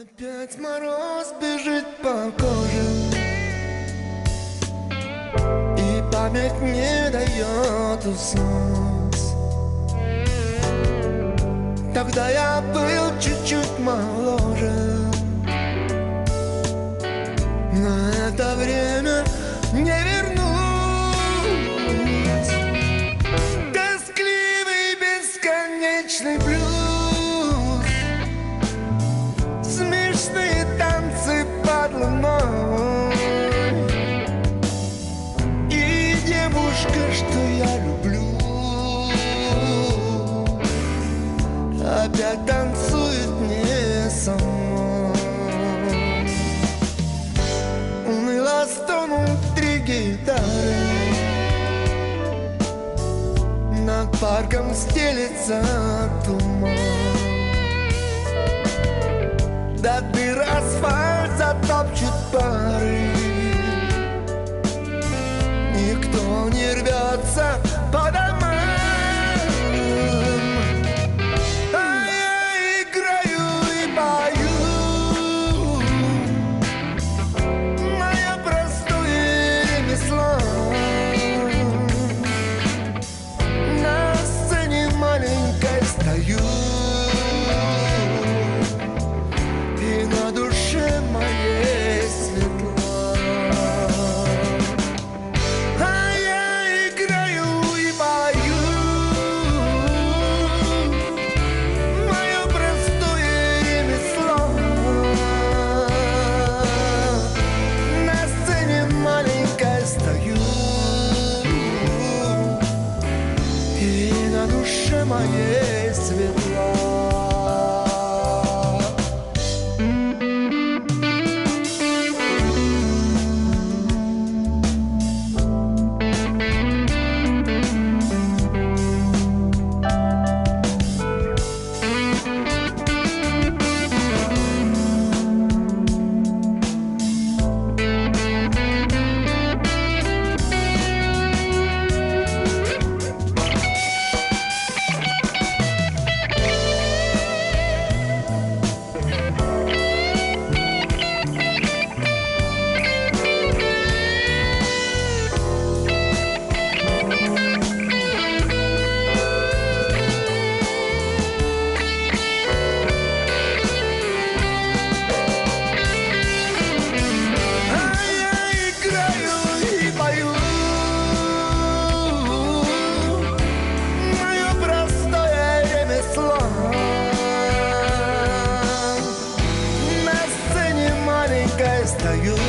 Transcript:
Опять мороз бежит по коже. И память не дает уснуть. Тогда я был чуть-чуть моложе. Но это время не вернуть Тоскливый бесконечный блюз я люблю. Опять танцует не со мной Уныло стонут три гитары. Над парком стелется туман. До дыр асфальт затопчут пары не рвется душе моей светло you.